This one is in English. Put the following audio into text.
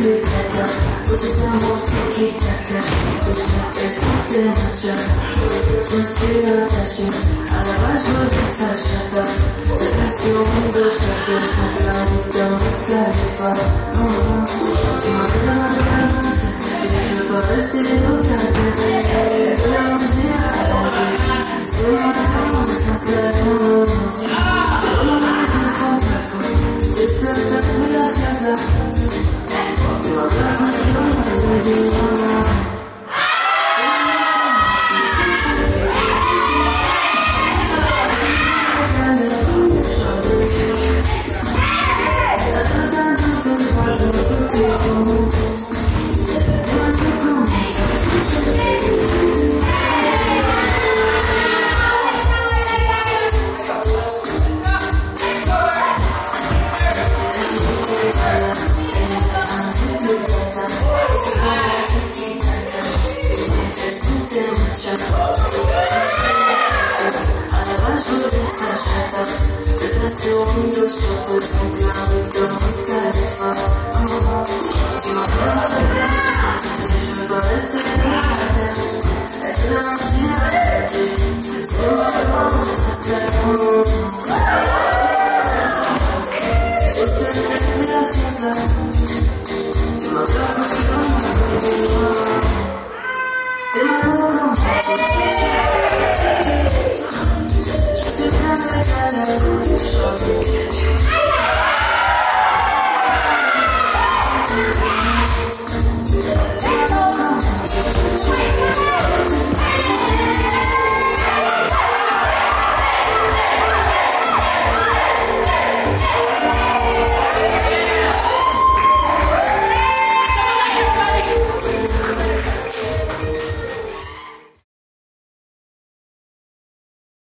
together This is the whole take it back you a passion Otherwise you'll get a shadow Just ask your window shutter So girl, we don't risk that I Oh, oh, oh, oh, oh, oh, oh, oh, oh, oh, oh, do. Zerschmettert Depressionen durchschüttelt Von Glanige Muskeln geliefert Die Macht der Welt Sich überall drin Santo.